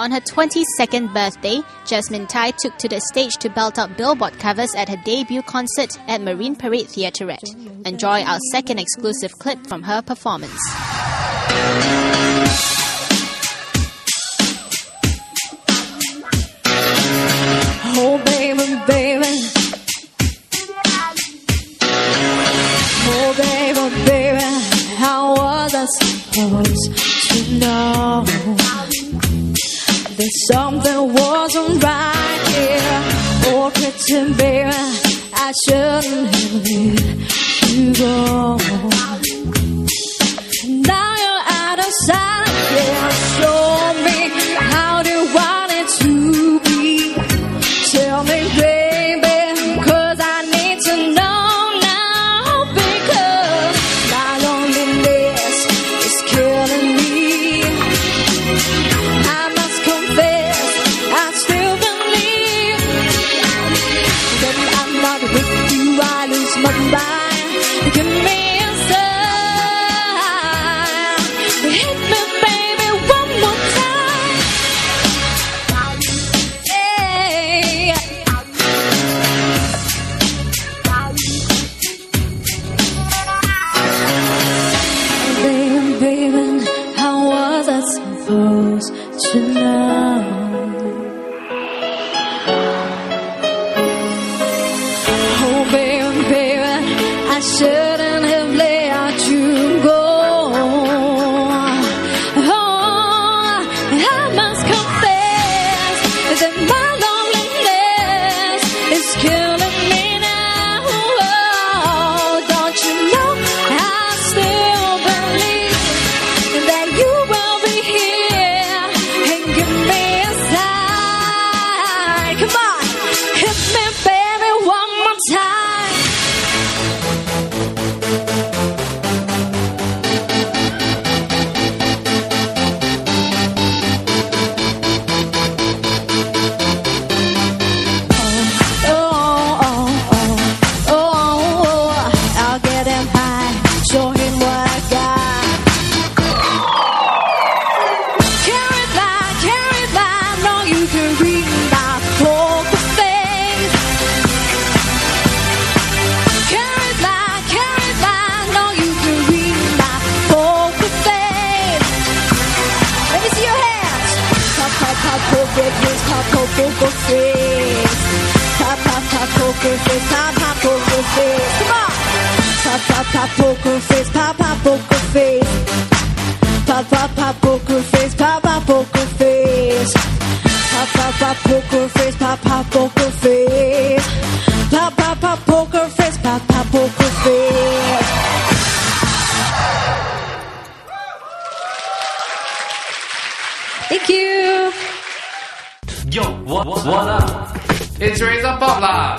On her 22nd birthday, Jasmine Tye took to the stage to belt out billboard covers at her debut concert at Marine Parade Theaterette. Enjoy our second exclusive clip from her performance. Oh, baby, baby. Oh, baby, baby. How was I supposed to know that something wasn't right here? Oh, pretend, baby, I shouldn't have let you go. My mind. Give me a. Hit me, baby, one more time. Hey. Baby, baby, how was I supposed to know? I pop, poker face, pop, pop, poker face. Pop, pop, pop, poker face, pop, pop, poker face. Come on. Pop, pop, pop, poker face, pop, pop, Yo, what, what up? It's Razor Pop lah.